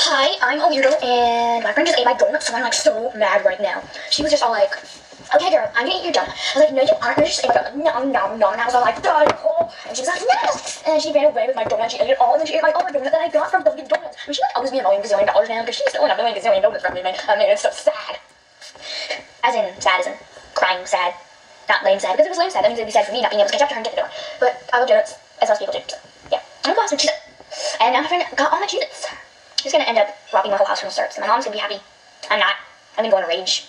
Hi, I'm a weirdo, and my friend just ate my donut, so I'm like so mad right now. She was just all like, okay, girl, I'm gonna eat your donut. I was like, no, you aren't. You just ate my donut. No, no, no. And I was all like, oh. And she was like, no. And she ran away with my donut. She ate it all, and then she ate my other donut that I got from Dunkin' Donuts. I mean, she like owes me a million gazillion dollars now because she's stolen a million gazillion donuts from me, man. I mean, it's so sad. As in, sad as in crying sad. Not lame sad, because it was lame sad, that means it'd be sad for me not being able to catch up to her and get the donut. But I love donuts, as most people do. So, yeah. I'm gonna go have some cheez And now my friend got all my cheez She's gonna end up robbing my whole house from start, so my mom's gonna be happy. I'm not. I'm gonna go in a rage.